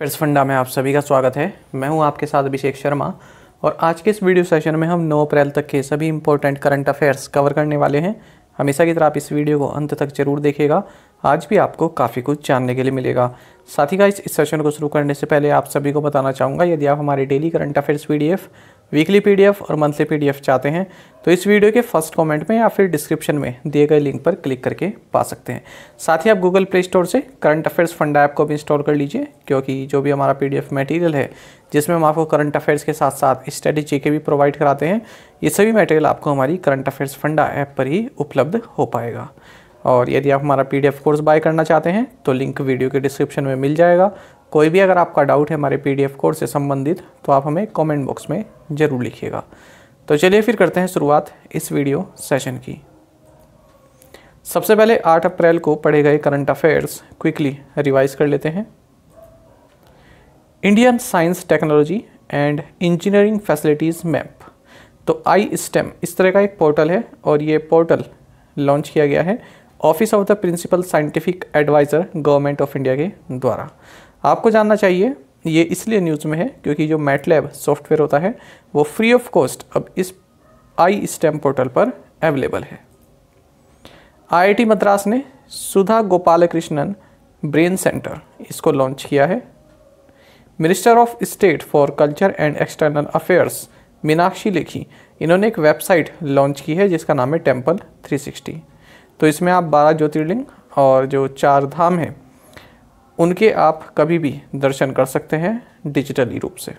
फिर्स फंडा में आप सभी का स्वागत है। मैं हूँ आपके साथ अभिषेक शर्मा और आज के इस वीडियो सेशन में हम 9 अप्रैल तक के सभी इंपॉर्टेंट करंट अफेयर्स कवर करने वाले हैं। हमेशा की तरह आप इस वीडियो को अंत तक ज़रूर देखेगा आज भी आपको काफ़ी कुछ जानने के लिए मिलेगा। साथ ही का इस सेशन को शुरू करने से पहले आप सभी को बताना चाहूँगा, यदि आप हमारे daily current affairs P weekly PDF और मंथली पीडीएफ चाहते हैं तो इस वीडियो के फ़र्स्ट कमेंट में या फिर डिस्क्रिप्शन में दिए गए लिंक पर क्लिक करके पा सकते हैं। साथ ही आप गूगल प्ले स्टोर से करंट अफेयर्स फंड ऐप को भी इंस्टॉल कर लीजिए, क्योंकि जो भी हमारा पीडीएफ मटेरियल है, जिसमें हम आपको करंट अफेयर्स के साथ साथ स्टडी जी भी प्रोवाइड कराते हैं, ये सभी मटेरियल आपको हमारी करंट अफेयर्स फंडा ऐप पर ही उपलब्ध हो पाएगा। और यदि आप हमारा पीडीएफ कोर्स बाय करना चाहते हैं तो लिंक वीडियो के डिस्क्रिप्शन में मिल जाएगा। कोई भी अगर आपका डाउट है हमारे पीडीएफ कोर्स से संबंधित तो आप हमें कमेंट बॉक्स में ज़रूर लिखिएगा। तो चलिए फिर करते हैं शुरुआत इस वीडियो सेशन की। सबसे पहले 8 अप्रैल को पढ़े गए करंट अफेयर्स क्विकली रिवाइज कर लेते हैं। Indian science technology and engineering facilities map तो आई स्टेम इस तरह का एक पोर्टल है और ये पोर्टल लॉन्च किया गया है office of the principal scientific adviser government of India के द्वारा। आपको जानना चाहिए, ये इसलिए न्यूज़ में है क्योंकि जो मैटलैब सॉफ्टवेयर होता है, वो फ्री ऑफ़ कॉस्ट अब इस आई स्टेम पोर्टल पर अवेलेबल है। आईआईटी मद्रास ने सुधा गोपाल कृष्णन ब्रेन सेंटर इसको लॉन्च किया है। Minister of state for culture and external affairs Meenakshi Lekhi, इन्होंने एक वेबसाइट लॉन्च की है जिसका नाम है टेंपल 360 तो इसमें आप 12 ज्योतिर्लिंग और जो चार धाम हैं उनके आप कभी भी दर्शन कर सकते हैं डिजिटली रूप से।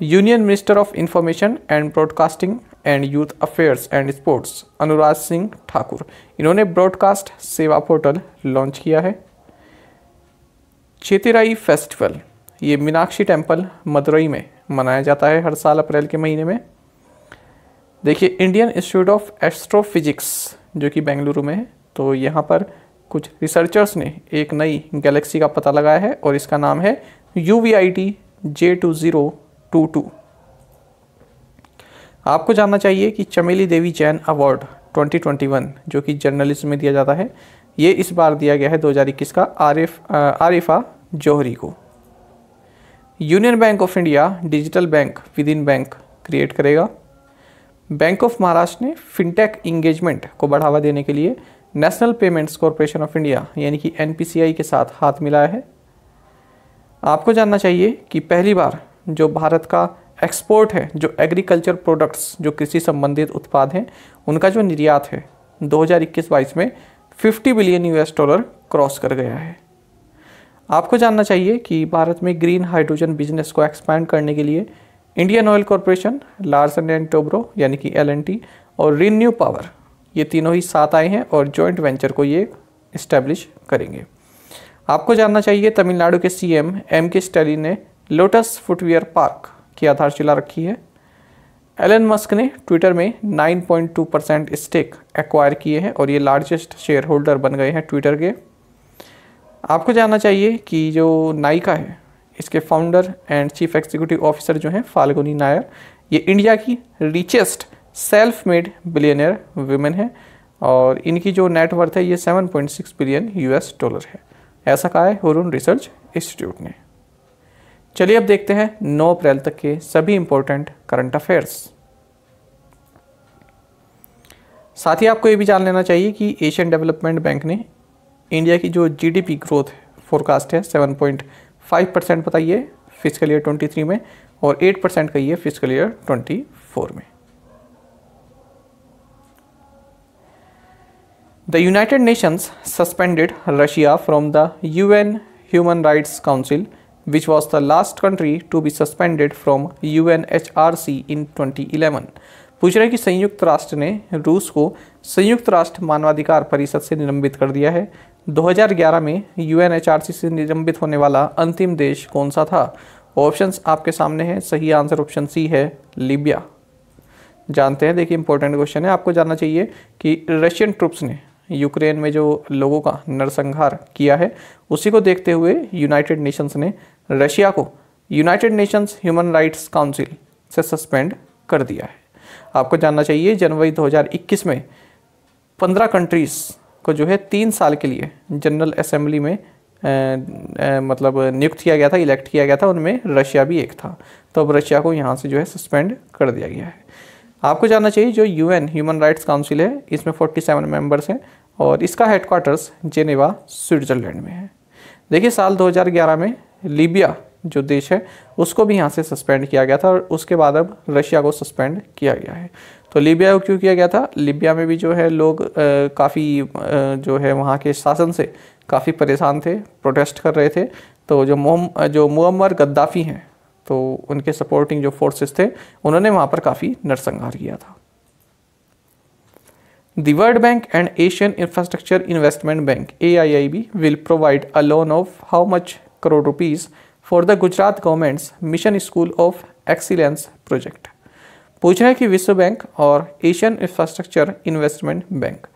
Union minister of information and broadcasting and youth affairs and sports Anuraj Singh Thakur इन्होंने ब्रॉडकास्ट सेवा पोर्टल लॉन्च किया है। चेतिराई फेस्टिवल ये मीनाक्षी टेंपल मदुरई में मनाया जाता है हर साल अप्रैल के महीने में। देखिए इंडियन इंस्टीट्यूट ऑफ़ एस्ट्रोफिजिक्स जो कि बेंगलुरु में है तो यहाँ पर कुछ रिसर्चर्स ने एक नई गैलेक्सी का पता लगाया है और इसका नाम है U V I T J two zero two two आपको जानना चाहिए कि चमेली देवी जैन अवार्ड 2021 जो कि जर्नलिज्म में दिया जाता है, ये इस बार दिया गया है 2021 का आरिफ आरिफा जौहरी को। Union Bank of India digital bank within bank create करेगा। बैंक ऑफ़ महाराष्ट्र ने फिनटेक इंगेजमेंट को बढ़ावा देने के लिए National Payments Corporation of India, यानी कि एनपीसीआई के साथ हाथ मिलाया है। आपको जानना चाहिए कि पहली बार जो भारत का एक्सपोर्ट है, जो एग्रीकल्चर प्रोडक्ट्स, जो कृषि संबंधित उत्पाद हैं, उनका जो निर्यात है 2021-22 में 50 बिलियन यूएस डॉलर क्रॉस कर गया है। आपको जानना चाहिए कि भारत में ग्रीन हाइड्रोजन बिज़नेस को एक्सपैंड करने के लिए Indian Oil Corporation, Larsen and Toubro, यानी कि एलएनटी और रिन्यू पावर ये तीनों ही साथ आए हैं और जॉइंट वेंचर को ये इस्टेब्लिश करेंगे। आपको जानना चाहिए, तमिलनाडु के सीएम एम के स्टैलिन ने लोटस फुटवेयर पार्क की आधारशिला रखी है। एलन मस्क ने ट्विटर में 9.2 परसेंट स्टेक एक्वायर किए हैं और ये लार्जेस्ट शेयर होल्डर बन गए हैं ट्विटर के। आपको जानना चाहिए कि जो नायिका है, इसके founder and chief executive officer जो हैं, फाल्गुनी नायर, ये इंडिया की richest self made billionaire women है और इनकी जो नेटवर्थ है, ये 7.6 बिलियन यूएस डॉलर है। ऐसा कहा है हुरून रिसर्च इंस्टीट्यूट ने। चलिए अब देखते हैं 9 अप्रैल तक के सभी इंपॉर्टेंट करंट अफेयर्स साथ ही आपको ये भी जान लेना चाहिए कि एशियन डेवलपमेंट बैंक ने इंडिया की जो जीडीपी ग्रोथ फोरकास्ट है 7.5 परसेंट बताइए फ़िज़िकल ईयर 23 में और 8 परसेंट कही है फ़िज़िकल ईयर 24 में। The United Nations suspended Russia from the UN Human Rights Council, which was the last country to be suspended from UNHRC in 2011. पूछ रहे हैं कि संयुक्त राष्ट्र ने रूस को संयुक्त राष्ट्र मानवाधिकार परिषद से निलंबित कर दिया है। 2011 में यूएनएचआरसी से निलंबित होने वाला अंतिम देश कौन सा था? ऑप्शंस आपके सामने हैं। सही आंसर ऑप्शन सी है लीबिया। जानते हैं देखिए इंपॉर्टेंट क्वेश्चन है। आपको जानना चाहिए कि रशियन ट्रुप्स ने यूक्रेन में जो लोगों का नरसंहार किया है, उसी को देखते हुए यूनाइटेड नेशंस ने रशिया को United Nations Human Rights Council से सस्पेंड कर दिया है। आपको जानना चाहिए, जनवरी 2021 में 15 कंट्रीज़ को जो है तीन साल के लिए जनरल असेंबली में मतलब नियुक्त किया गया था इलेक्ट किया गया था, उनमें रशिया भी एक था। तो अब रशिया को यहाँ से जो है सस्पेंड कर दिया गया है। आपको जानना चाहिए, जो यूएन ह्यूमन राइट्स काउंसिल है, इसमें 47 मेंबर्स हैं। और इसका हेडक्वार्टर्स जेनेवा स्विट्ज़रलैंड में है। देखिए, साल 2011 में लीबिया जो देश है, उसको भी यहाँ से सस्पेंड किया गया था और उसके बाद अब रशिया को सस्पेंड किया गया है। तो लीबिया को क्यों किया गया था? लीबिया में भी जो है लोग काफ़ी जो है वहाँ के शासन से काफ़ी परेशान थे प्रोटेस्ट कर रहे थे। तो जो मोहम, जो मुअम्मर गद्दाफ़ी हैं तो उनके सपोर्टिंग जो फोर्सेस थे, उन्होंने वहाँ पर काफ़ी नरसंहार किया था। The World Bank and Asian Infrastructure Investment Bank AIIB will provide a loan of how much crore rupees for the Gujarat government's Mission School of Excellence project. पूछ रहे हैं कि विश्व बैंक और Asian Infrastructure Investment Bank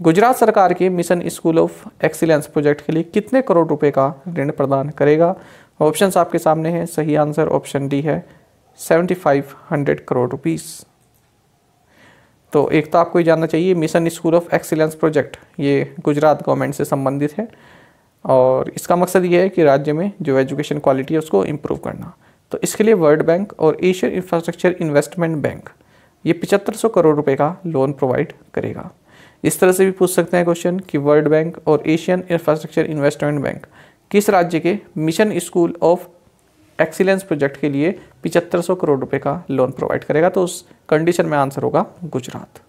Gujarat सरकार के mission school of excellence project के लिए कितने करोड़ रुपए का ऋण प्रदान करेगा ऑप्शंस आपके सामने हैं सही आंसर ऑप्शन डी है seventy five hundred crore rupees तो एक तो आपको ये जानना चाहिए mission school of excellence project ये गुजरात गवर्नमेंट से संबंधित है। और इसका मकसद ये है कि राज्य में जो एजुकेशन क्वालिटी है, उसको इम्प्रूव करना। तो इसके लिए वर्ल्ड बैंक और एशियन इंफ्रास्ट्रक्चर इन्वेस्टमेंट बैंक ये पिचहत्तर सौ करोड़ रुपए का लोन प्रोवाइड करेगा। इस तरह से भी पूछ सकते हैं क्वेश्चन कि वर्ल्ड बैंक और एशियन इंफ्रास्ट्रक्चर इन्वेस्टमेंट बैंक किस राज्य के mission school of excellence project के लिए पिचहत्तर सौ करोड़ रुपए का लोन प्रोवाइड करेगा तो उस कंडीशन में आंसर होगा गुजरात।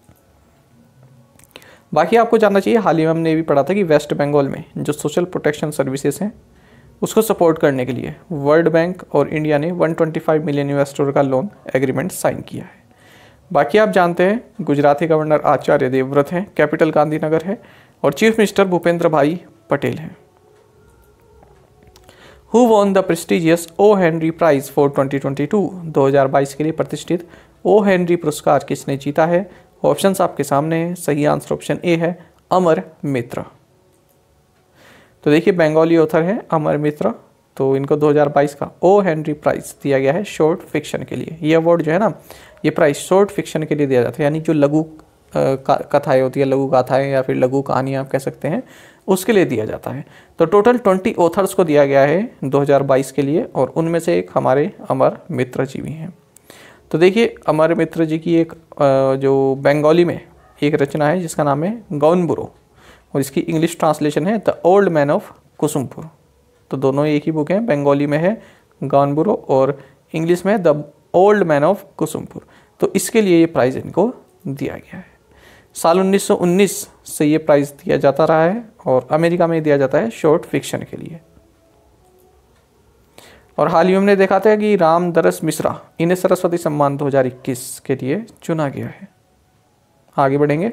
बाकी आपको जानना चाहिए, हाल ही में हमने भी पढ़ा था कि वेस्ट बंगाल में जो सोशल प्रोटेक्शन सर्विसेज़ हैं, उसको सपोर्ट करने के लिए वर्ल्ड बैंक और इंडिया ने 125 मिलियन इन्वेस्टर का लोन एग्रीमेंट साइन किया है। बाकी आप जानते हैं, गुजराती गवर्नर आचार्य देवव्रत हैं कैपिटल गांधीनगर है, और चीफ मिनिस्टर भूपेंद्र भाई पटेल हैं। Who won the prestigious O Henry prize for 2022 2022 के लिए प्रतिष्ठित ओ हेनरी पुरस्कार किसने जीता है? ऑप्शंस आपके सामने हैं। सही आंसर ऑप्शन ए है, अमर मित्र। तो देखिए बंगाली ऑथर है अमर मित्र। तो इनको 2022 का ओ हेनरी प्राइज दिया गया है शॉर्ट फिक्शन के लिए। ये अवार्ड जो है ना, ये प्राइज शॉर्ट फिक्शन के लिए दिया जाता है। यानी जो लघु कथाएँ होती है, लघु गाथाएँ या फिर लघु कहानियाँ आप कह सकते हैं, उसके लिए दिया जाता है। तो टोटल ट्वेंटी ऑथर्स को दिया गया है 2022 के लिए और उनमें से एक हमारे अमर मित्र जी भी हैं। तो देखिए, अमर मित्र जी की एक जो बंगाली में एक रचना है, जिसका नाम है गौनबुरो और इसकी इंग्लिश ट्रांसलेशन है the old man of Kusumpur. तो दोनों एक ही बुक हैं, बंगाली में है गौनबुरो और इंग्लिश में the old man of Kusumpur. तो इसके लिए ये प्राइज़ इनको दिया गया है। साल 1919 से ये प्राइज़ दिया जाता रहा है और अमेरिका में दिया जाता है शॉर्ट फिक्शन के लिए। और हाल ही में हमने देखा था कि राम दरस मिश्रा, इन्हें सरस्वती सम्मान 2021 के लिए चुना गया है। आगे बढ़ेंगे।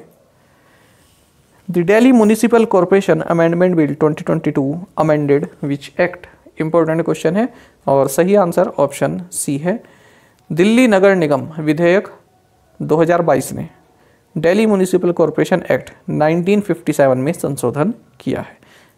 The Delhi municipal corporation amendment bill 2022 amended which act important question है और सही आंसर ऑप्शन सी है। दिल्ली नगर निगम विधेयक 2022 ने दिल्ली म्यूनिसिपल कॉरपोरेशन एक्ट 1957 में संशोधन किया है।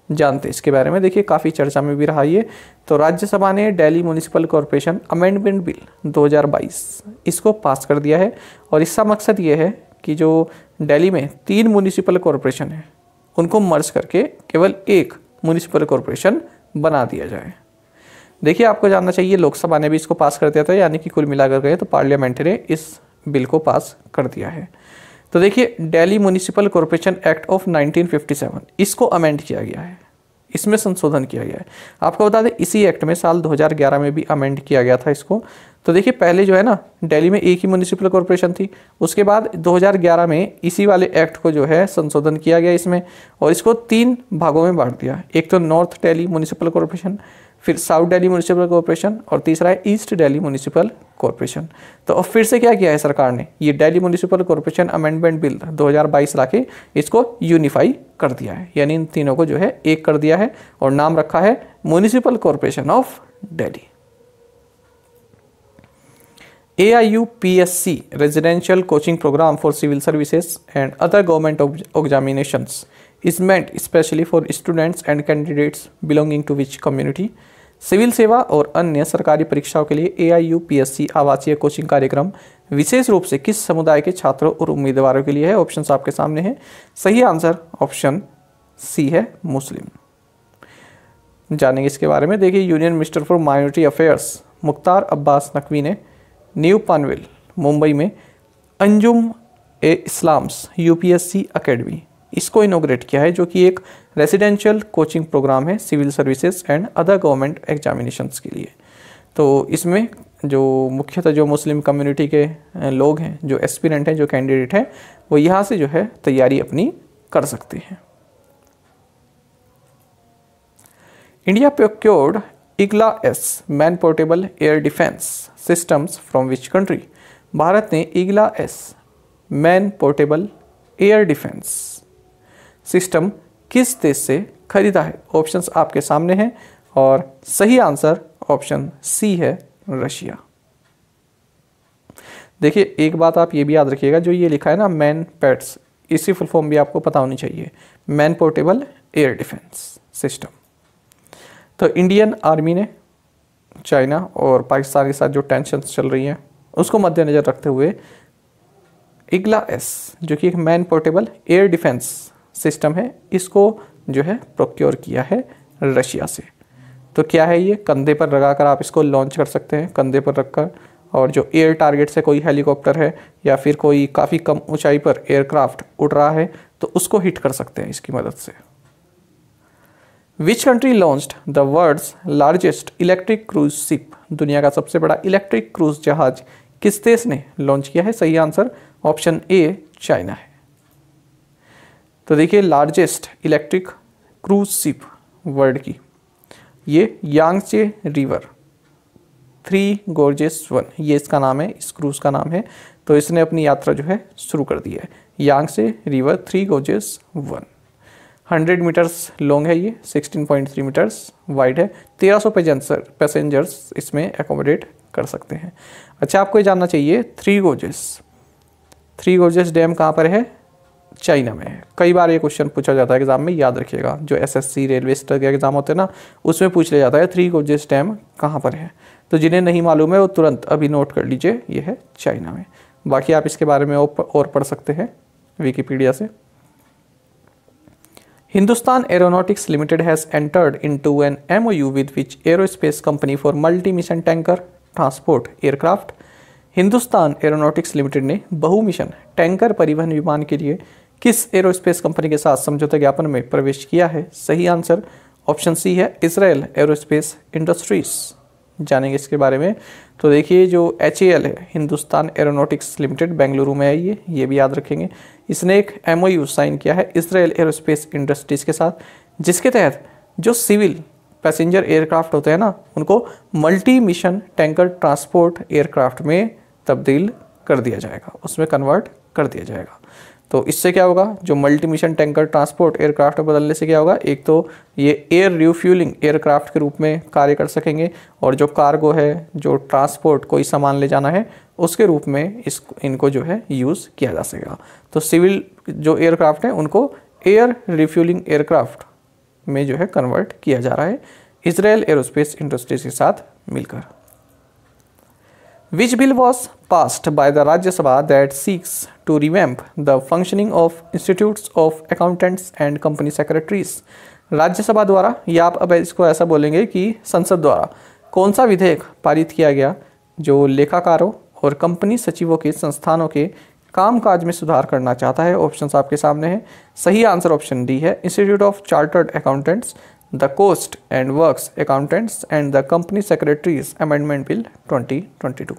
जानते इसके बारे में देखिए, काफ़ी चर्चा में भी रहा ये। तो राज्यसभा ने Delhi municipal corporation amendment bill 2022 इसको पास कर दिया है और इसका मकसद ये है कि जो दिल्ली में तीन म्यूनिसिपल कॉरपोरेशन है, उनको मर्ज करके केवल एक म्यूनिसिपल कॉरपोरेशन बना दिया जाए। देखिए, आपको जानना चाहिए, लोकसभा ने भी इसको पास कर दिया था, यानी कि कुल मिलाकर गए तो पार्लियामेंट ने इस बिल को पास कर दिया है। तो देखिए Delhi municipal corporation act of 1957 इसको अमेंड किया गया है। इसमें संशोधन किया गया है। आपको बता दें, इसी एक्ट में साल 2011 में भी अमेंड किया गया था इसको। तो देखिए, पहले जो है ना दिल्ली में एक ही म्यूनिसिपल कॉरपोरेशन थी। उसके बाद 2011 में इसी वाले एक्ट को जो है संशोधन किया गया इसमें और इसको तीन भागों में बांट दिया। एक तो नॉर्थ दिल्ली म्यूनिसिपल कॉरपोरेशन फिर साउथ दिल्ली म्यूनिसिपल कॉरपोरेशन और तीसरा है ईस्ट दिल्ली म्यूनिसिपल कॉरपोरेशन तो अब फिर से क्या किया है सरकार ने? ये Delhi municipal corporation amendment bill 2022 लाके इसको यूनिफाई कर दिया है। यानी इन तीनों को जो है एक कर दिया है और नाम रखा है municipal corporation of Delhi A I U P S C residential coaching programme for civil services and other government examinations is meant especially for students and candidates belonging to which community? Civil सेवा और अन्य सरकारी परीक्षाओं के लिए A I U P S C आवासीय coaching कार्यक्रम विशेष रूप से किस समुदाय के छात्रों और उम्मीदवारों के लिए है? ऑप्शन आपके सामने हैं। सही आंसर ऑप्शन सी है, मुस्लिम। जानेंगे इसके बारे में। देखिए union minister for minority affairs Mukhtar Abbas Naqvi ने न्यू पानवेल, मुंबई में अंजुम ए इस्लाम्स यूपीएससी एकेडमी इसको इनोग्रेट किया है, जो कि एक रेसिडेंशियल कोचिंग प्रोग्राम है civil services and other government examinations के लिए। तो इसमें जो मुख्यतः जो मुस्लिम कम्युनिटी के लोग हैं, जो एस्पिरेंट हैं, जो कैंडिडेट हैं, वो यहाँ से जो है तैयारी अपनी कर सकते हैं। India procured Igla S man portable air defence systems from which country Bharat ने Igla S man portable air defence system किस देश से खरीदा है? ऑप्शंस आपके सामने हैं और सही आंसर ऑप्शन सी है रशिया। देखिए, एक बात आप ये भी याद रखिएगा, जो ये लिखा है ना, मैन पैट्स इसी फुल फॉर्म भी आपको पता होनी चाहिए। Man portable, air defence system. तो इंडियन आर्मी ने चाइना और पाकिस्तान के साथ जो टेंशन चल रही हैं, उसको मद्देनज़र रखते हुए इगला एस, जो कि एक man portable, air defence system है, इसको जो है प्रोक्योर किया है रशिया से। तो क्या है ये? कंधे पर लगाकर आप इसको लॉन्च कर सकते हैं, कंधे पर रखकर। और जो एयर टारगेट से कोई हेलीकॉप्टर है या फिर कोई काफ़ी कम ऊंचाई पर एयरक्राफ्ट उड़ रहा है तो उसको हिट कर सकते हैं इसकी मदद से। Which country launched the world's largest electric cruise ship दुनिया का सबसे बड़ा इलेक्ट्रिक क्रूज जहाज़ किस देश ने लॉन्च किया है? सही आंसर ऑप्शन ए चाइना है। तो देखिए largest electric cruise ship world की, ये Yangtze river three gorges one ये इसका नाम है, इस क्रूज का नाम है तो इसने अपनी यात्रा जो है शुरू कर दी है। Yangtze river three gorges one hundred metres long है ये sixteen point three metres wide है, तेरह सौ पैसेंजर पैसेंजर्स इसमें एकोमोडेट कर सकते हैं। अच्छा आपको ये जानना चाहिए three gorges three gorges dam कहाँ पर है? चाइना में है। कई बार ये क्वेश्चन पूछा जाता है एग्ज़ाम में याद रखिएगा। जो एसएससी रेलवे स्टर के एग्ज़ाम होते हैं ना, उसमें पूछ लिया जाता है थ्री गोजेस डैम कहाँ पर है? तो जिन्हें नहीं मालूम है, वो तुरंत अभी नोट कर लीजिए, ये है चाइना में। बाकी आप इसके बारे में और पढ़ सकते हैं विकीपीडिया से। Hindustan Aeronautics Limited has entered into an MOU with which aerospace company for multi-mission tanker transport aircraft. Hindustan aeronautics limited ने बहु मिशन टैंकर परिवहन विमान के लिए किस एरोस्पेस कंपनी के साथ समझौता ज्ञापन में प्रवेश किया है? सही आंसर ऑप्शन सी है इसराइल एरोस्पेस इंडस्ट्रीज़। जानेंगे इसके बारे में। तो देखिए, जो एच है, हिंदुस्तान एरोनॉटिक्स लिमिटेड, बेंगलुरु में है, ये ये भी याद रखेंगे। इसने एक एमओयू साइन किया है इसराइल एरोस्पेस इंडस्ट्रीज़ के साथ, जिसके तहत जो सिविल पैसेंजर एयरक्राफ्ट होते हैं ना, उनको multi mission tanker transport aircraft में तब्दील कर दिया जाएगा। उसमें कन्वर्ट कर दिया जाएगा। तो इससे क्या होगा? जो multi mission tanker transport aircraft बदलने से क्या होगा? एक तो ये एयर रिफ्यूलिंग एयरक्राफ्ट के रूप में कार्य कर सकेंगे और जो कार्गो है, जो ट्रांसपोर्ट कोई सामान ले जाना है, उसके रूप में इस, इनको जो है यूज़ किया जा सकेगा। तो सिविल जो एयरक्राफ्ट हैं, उनको एयर रिफ्यूलिंग एयरक्राफ्ट में जो है कन्वर्ट किया जा रहा है। इसराइल एरोस्पेस इंडस्ट्रीज़ के साथ मिलकर। Bill was passed by the Rajya Sabha that seeks to revamp the functioning of institutes of accountants and company secretaries? Rajya Sabha द्वारा, या आप अब इसको ऐसा बोलेंगे कि संसद द्वारा, कौन सा विधेयक पारित किया गया जो लेखाकारों और कंपनी सचिवों के संस्थानों के कामकाज में सुधार करना चाहता है? ऑप्शंस आपके सामने हैं। सही आंसर ऑप्शन डी है। Institute of chartered accountants the cost and works accountants and the company secretaries amendment bill 2022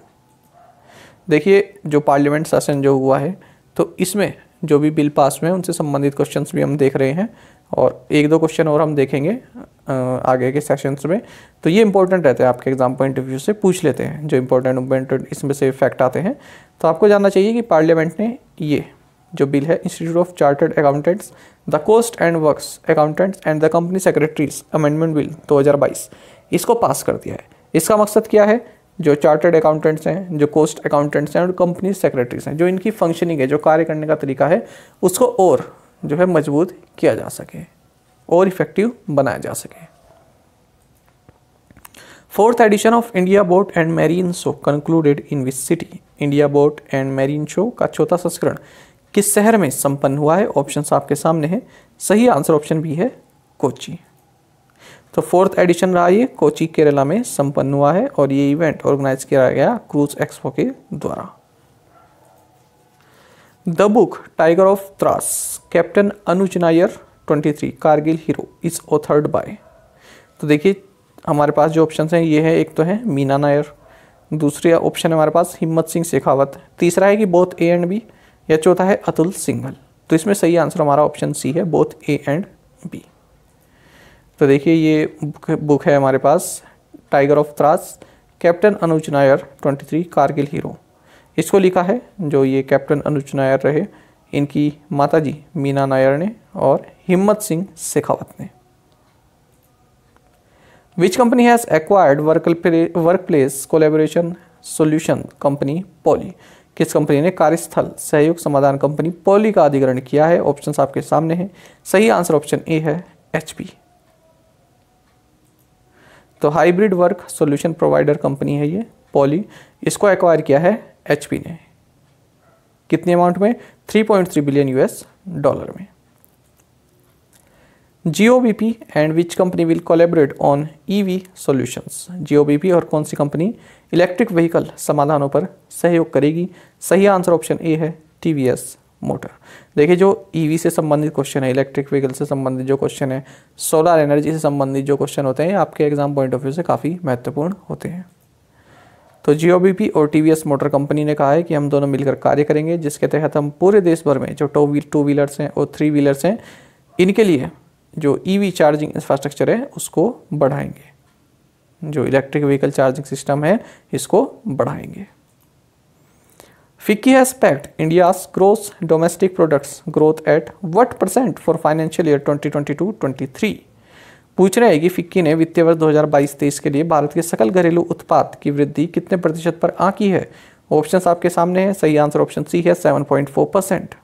देखिए, जो पार्लियामेंट सेशन जो हुआ है तो इसमें जो भी बिल पास हुए हैं, उनसे संबंधित क्वेश्चंस भी हम देख रहे हैं और एक दो क्वेश्चन और हम देखेंगे आगे के सेशंस में। तो ये इंपॉर्टेंट रहते हैं, आपके एग्ज़ाम पॉइंट ऑफ़ व्यू से पूछ लेते हैं, जो इंपॉर्टेंट इंपॉर्टेंट इसमें से फैक्ट आते हैं। तो आपको जानना चाहिए कि पार्लियामेंट ने ये जो बिल है institute of chartered accountants the cost and works accountants and the company secretaries amendment bill 2022 इसको पास कर दिया है। इसका मकसद क्या है? जो चार्टर्ड अकाउंटेंट्स हैं, जो कोस्ट अकाउंटेंट्स हैं और कंपनी सेक्रेटरीज हैं, जो इनकी फंक्शनिंग है, जो कार्य करने का तरीका है, उसको और जो है मज़बूत किया जा सके, और इफ़ेक्टिव बनाया जा सके। Fourth edition of India boat and marine show concluded in which city India boat and marine show का चौथा संस्करण किस शहर में संपन्न हुआ है? ऑप्शन आपके सामने है। सही आंसर ऑप्शन बी है कोची। तो फोर्थ एडिशन रहा ये, कोची, केरला में संपन्न हुआ है और ये इवेंट ऑर्गेनाइज किया गया क्रूज एक्सपो के द्वारा। The book tiger of Dras captain Anuj Nayyar 23 Kargil hero is authored by तो देखिए, हमारे पास जो ऑप्शन हैं, ये है, एक तो है मीना नायर दूसरे ऑप्शन है हमारे पास हिम्मत सिंह शेखावत तीसरा है कि बोथ ए एंड बी या चौथा है अतुल सिंघल। तो इसमें सही आंसर हमारा ऑप्शन सी है बोथ ए एंड बी तो देखिए ये बुक, है हमारे पास tiger of Dras captain Anuj Nayyar 23 Kargil hero इसको लिखा है जो ये कैप्टन अनुज नायर रहे इनकी माताजी मीना नायर ने और हिम्मत सिंह शेखावत ने। Which company has acquired work work place collaboration solution company Poly किस कंपनी ने कार्यस्थल सहयोग समाधान कंपनी पॉली का अधिग्रहण किया है? ऑप्शंस आपके सामने हैं। सही आंसर ऑप्शन ए है एचपी। तो hybrid work solution provider company है ये, पॉली। इसको एक्वायर किया है एचपी ने। कितने अमाउंट में? 3.3 बिलियन यूएस डॉलर में। GOBP and which company will collaborate on EV solutions GOBP और कौन सी कंपनी इलेक्ट्रिक व्हीकल समाधानों पर सहयोग करेगी? सही आंसर ऑप्शन ए है TVS मोटर देखिए, जो ईवी e से संबंधित क्वेश्चन है इलेक्ट्रिक व्हीकल से संबंधित जो क्वेश्चन है सोलर एनर्जी से संबंधित जो क्वेश्चन होते हैं आपके एग्ज़ाम पॉइंट ऑफ़ व्यू से काफ़ी महत्वपूर्ण होते हैं। तो जियो और टी मोटर कंपनी ने कहा है कि हम दोनों मिलकर कार्य करेंगे, जिसके तहत हम पूरे देश भर में जो टू टू व्हीलर्स हैं और थ्री व्हीलर्स हैं, इनके लिए जो ईवी चार्जिंग इंफ्रास्ट्रक्चर है, उसको बढ़ाएँगे। जो इलेक्ट्रिक व्हीकल चार्जिंग सिस्टम है, इसको बढ़ाएँगे। FICCI has pegged India's gross domestic products growth at what percent for financial year 2022-23? पूछ रहे हैं कि फिक्की ने वित्तीय वर्ष 2022-23 के लिए भारत के सकल घरेलू उत्पाद की वृद्धि कितने प्रतिशत पर आंकी है? ऑप्शंस आपके सामने है। सही आंसर ऑप्शन सी है 7.4 परसेंट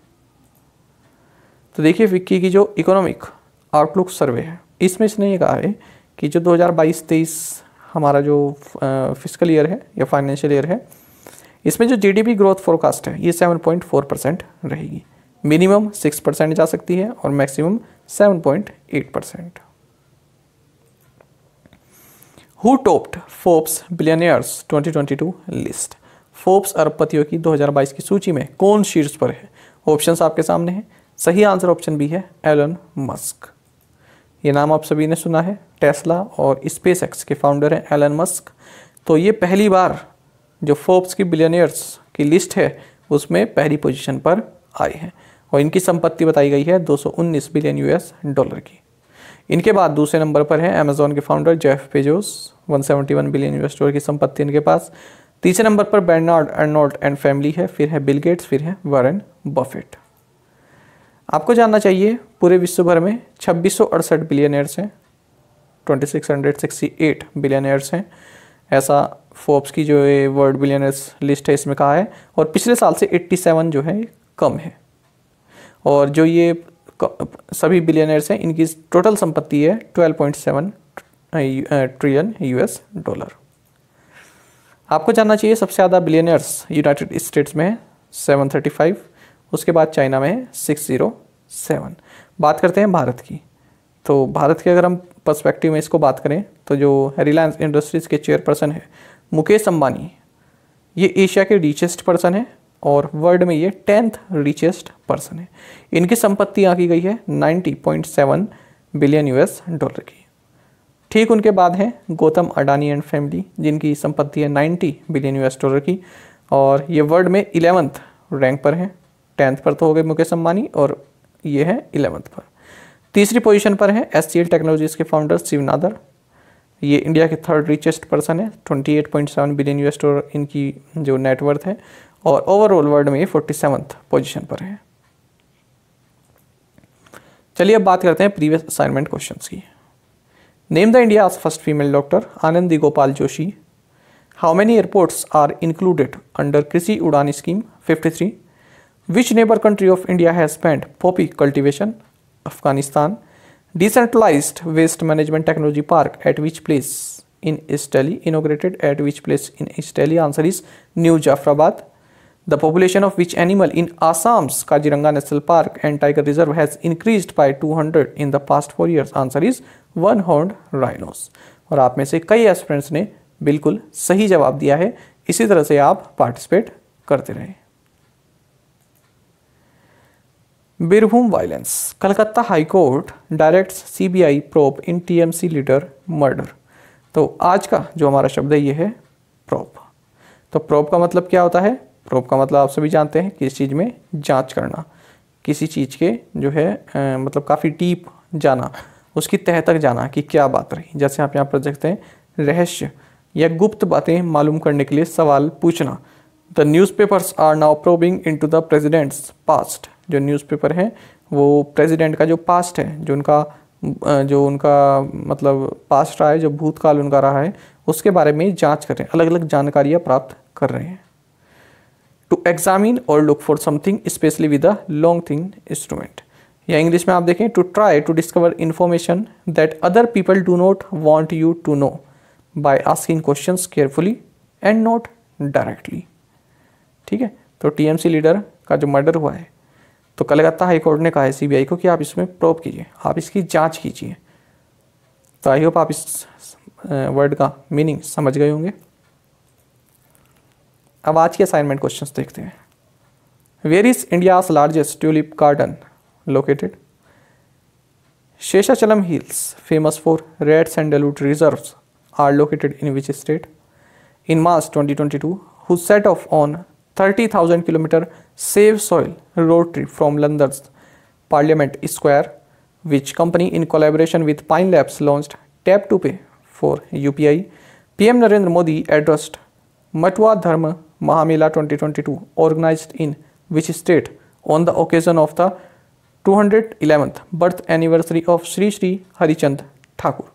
तो देखिए फिक्की की जो इकोनॉमिक आउटलुक सर्वे है। इसमें इसने ये कहा है कि जो 2022-23 हमारा जो फ़िज़िकल ईयर है या फाइनेंशियल ईयर है, इसमें जो जीडीपी ग्रोथ फोरकास्ट है, ये 7.4 परसेंट रहेगी। मिनिमम 6 परसेंट जा सकती है और maximum 7.8 percent who topped Forbes billionaires 2022 list Forbes अरबपतियों की 2022 की सूची में कौन शीर्ष पर है? ऑप्शंस आपके सामने हैं। सही आंसर ऑप्शन बी है एलन मस्क ये नाम आप सभी ने सुना है, टेस्ला और स्पेस एक्स के फाउंडर हैं एलन मस्क। तो ये पहली बार जो फोर्ब्स की बिलियनियर्स की लिस्ट है, उसमें पहली पोजीशन पर आए हैं। और इनकी संपत्ति बताई गई है 219 बिलियन यूएस डॉलर की। इनके बाद दूसरे नंबर पर है अमेजोन के founder Jeff Bezos 171 billion US dollar की संपत्ति इनके पास। तीसरे नंबर पर बेर्नार्ड अर्नोल्ड एंड फैमिली है, फिर है बिल गेट्स फिर है वारेन बफेट आपको जानना चाहिए, पूरे विश्व भर में छब्बीस बिलियनर्स हैं 2668 बिलियनर्स हैं। ऐसा फोर्ब्स की जो ये वर्ल्ड बिलियनर्स लिस्ट है, इसमें कहा है, और पिछले साल से 87 जो है, कम है। और जो ये सभी बिलियनर्स हैं, इनकी टोटल संपत्ति है 12.7 ट्रिलियन यूएस डॉलर आपको जानना चाहिए, सबसे ज़्यादा बिलियनर्स यूनाइटेड स्टेट्स में है 735 उसके बाद चाइना में है 607 बात करते हैं भारत की। तो भारत के अगर हम पर्सपेक्टिव में इसको बात करें तो जो रिलायंस इंडस्ट्रीज़ के चेयरपर्सन है, मुकेश अंबानी, ये एशिया के रिचेस्ट पर्सन है और वर्ल्ड में ये टेंथ रिचेस्ट पर्सन है। इनकी संपत्ति आंकी गई है 90.7 बिलियन यूएस डॉलर की। ठीक उनके बाद है गौतम अडानी एंड फैमिली जिनकी संपत्ति है 90 बिलियन यूएस डॉलर की और ये वर्ल्ड में इलेवंथ रैंक पर है। टेंथ पर तो हो गए मुकेश अंबानी और ये है इलेवंथ पर। तीसरी पोजीशन पर है एससीएल टेक्नोलॉजीज़ के फाउंडर शिव नादर। ये इंडिया के थर्ड रिचेस्ट पर्सन है 28.7 बिलियन यूएस डॉलर इनकी जो नेटवर्थ है और ओवरऑल वर्ल्ड में ये फोर्टी पोजिशन पर है। चलिए अब बात करते हैं प्रीवियस असाइनमेंट क्वेश्चन की। Name the India first female doctor Anandi Gopal Joshi how many airports are included under Krishi Udan scheme 53 which neighbour country of India has spend poppy cultivation Afghanistan Decentralized waste management technology park, at which place? In East inaugurated at which place? In East answer is New Jafrabad. The population of which animal in Assam's Kaziranga national park and tiger reserve has increase by 200 in the past four years answer is one horn rhinos और आप में से कई aspirants ने बिल्कुल सही जवाब दिया है। इसी तरह से आप पार्टिसिपेट करते रहें। Birbhum violence Calcutta high court direct CBI probe in TMC leader murder तो आज का जो हमारा शब्द है ये है प्रोप तो प्रोप का मतलब क्या होता है? प्रोप का मतलब आप सभी जानते हैं किस चीज़ में जाँच करना किसी चीज़ के जो है आ, मतलब काफ़ी डीप जाना उसकी तह तक जाना कि क्या बात रही। जैसे आप यहाँ पर देखते हैं रहस्य या गुप्त बातें मालूम करने के लिए सवाल पूछना। The newspapers are now probing into the president's past जो न्यूज़पेपर हैं, वो प्रेसिडेंट का जो पास्ट है, जो उनका जो उनका मतलब पास्ट रहा है, जो भूतकाल उनका रहा है, उसके बारे में जाँच कर रहे हैं अलग अलग जानकारियाँ प्राप्त कर रहे हैं। टू एग्जामिन और look for something specially with a long thing instrument या इंग्लिश में आप देखें to try to discover information that other people do not want you to know by asking question carefully and not directly ठीक है? तो TMC leader का जो murder हुआ है तो कलकत्ता हाईकोर्ट ने कहा है सीबीआई को कि आप इसमें प्रोब कीजिए, आप इसकी जाँच कीजिए। तो आई होप आप इस वर्ड का मीनिंग समझ गए होंगे। अब आज के असाइनमेंट क्वेश्चंस देखते हैं। Where is India's largest tulip garden located Seshachalam hills famous for red sandalwood reserves are located in which state in March 2022 who set off on thirty thousand kilometre save soil road trip from London parliament square which company in collaboration with Pine Labs launch tap to pay for U P I P M Narendra Modi addressed Matua Dharma Mahamela twenty twenty two organise in which state on the occasion of the two hundred eleventh birth anniversary of Shri Shri Harichand Thakur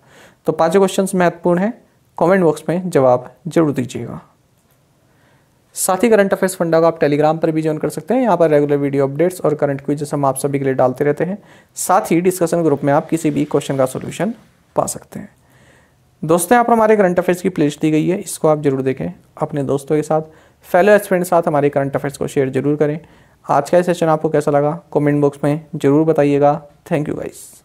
तो पाँच question महत्वपूर्ण हैं। Comment box में जवाब ज़रूर दीजिएगा। साथ ही करंट अफेयर्स फंडा को आप टेलीग्राम पर भी ज्वाइन कर सकते हैं। यहाँ पर रेगुलर वीडियो अपडेट्स और करंट क्विज हम आप सभी के लिए डालते रहते हैं। साथ ही डिस्कशन ग्रुप में आप किसी भी क्वेश्चन का सोल्यूशन पा सकते हैं। दोस्तों, यहाँ पर हमारे करंट अफेयर्स की प्लेलिस्ट दी गई है। इसको आप ज़रूर देखें अपने दोस्तों के साथ। फेलो एक्सपेंड के साथ हमारे करंट अफेयर्स को शेयर ज़रूर करें। आज का सेशन आपको कैसा लगा? कमेंट बॉक्स में ज़रूर बताइएगा। Thank you guys